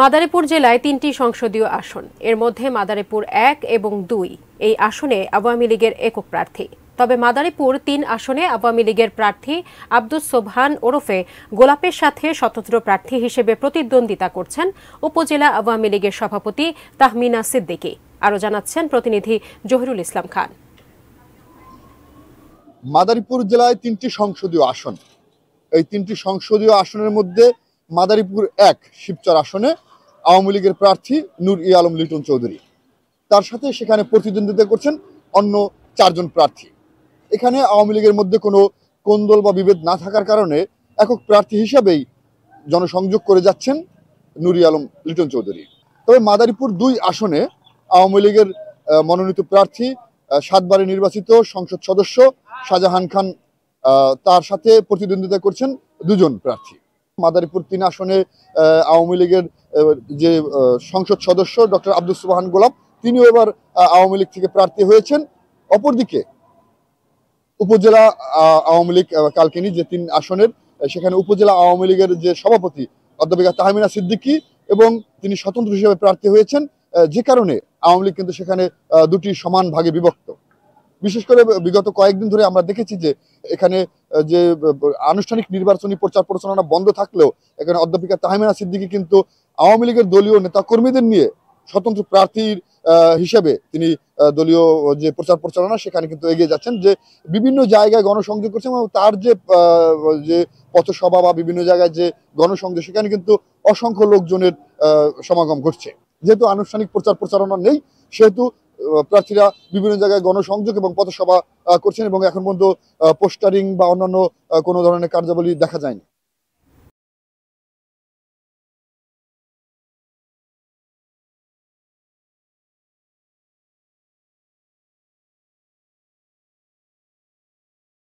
মাদারীপুর জেলায় তিনটি সংসদীয় আসন, এর মধ্যে মাদারীপুর এক এবং দুই। এই আসনে আওয়ামী লীগের একক প্রার্থী। তবে মাদারীপুর তিন আসনে আওয়ামী লীগের প্রার্থী আব্দুস সোবহান ওরফে গোলাপের সাথে স্বতন্ত্র প্রার্থী হিসেবে প্রতিদ্বন্দ্বিতা করছেন উপজেলা আওয়ামী লীগের সভাপতি তাহমিনা সিদ্দিকী। আরও জানাচ্ছেন প্রতিনিধি জহিরুল ইসলাম খান। মাদারীপুর জেলায় তিনটি সংসদীয় আসন। এই তিনটি সংসদীয় আসনের মধ্যে মাদারীপুর এক শিবচর আসনে আওয়ামী লীগের প্রার্থী নূর ই আলম লিটন চৌধুরী। তার সাথে সেখানে প্রতিদ্বন্দ্বিতা করছেন অন্য চারজন প্রার্থী। এখানে আওয়ামী লীগের মধ্যে কোনো কোন্দল বা বিভেদ না থাকার কারণে একক প্রার্থী হিসাবেই জনসংযোগ করে যাচ্ছেন নুরি আলম লিটন চৌধুরী। তবে মাদারীপুর দুই আসনে আওয়ামী লীগের মনোনীত প্রার্থী সাতবারে নির্বাচিত সংসদ সদস্য শাহজাহান খান তার সাথে প্রতিদ্বন্দ্বিতা করছেন দুজন প্রার্থী। মাদারীপুর তিন আসনে আওয়ামী লীগের যে সংসদ সদস্য ডক্টর আব্দুল সুবাহান গোলাপ তিনিও এবার আওয়ামী লীগ থেকে প্রার্থী হয়েছেন। অপরদিকে উপজেলা আওয়ামী লীগ কালকিনি যে তিন আসনের, সেখানে উপজেলা আওয়ামী লীগের যে সভাপতি অধ্যাপিকা তাহমিনা সিদ্দিকী এবং তিনি স্বতন্ত্র হিসেবে প্রার্থী হয়েছেন যে কারণে আওয়ামী লীগ কিন্তু সেখানে দুটি সমান ভাগে বিভক্ত। বিশেষ করে বিগত কয়েকদিন ধরে আমরা দেখেছি যে এখানে যে আনুষ্ঠানিক নির্বাচনী প্রচার প্রচারণা বন্ধ থাকলেও এখানে অধ্যাপিকা তাহমিনা সিদ্দিকী কিন্তু আওয়ামী লীগের দলীয় নেতা কর্মীদের নিয়ে স্বতন্ত্র প্রার্থীর হিসেবে তিনি দলীয় যে প্রচার প্রচারণা সেখানে কিন্তু এগিয়ে যাচ্ছেন যে বিভিন্ন জায়গায় গণসংযোগ করছেন এবং তার যে যে পথসভা বা বিভিন্ন জায়গায় যে গণসংযোগ সেখানে কিন্তু অসংখ্য লোকজনের সমাগম ঘটছে। যেহেতু আনুষ্ঠানিক প্রচার প্রচারণা নেই, সেহেতু প্রার্থীরা বিভিন্ন জায়গায় গণসংযোগ এবং পথসভা করছেন এবং এখন পর্যন্ত পোস্টারিং বা অন্যান্য কোনো ধরনের কার্যাবলী দেখা যায়নি।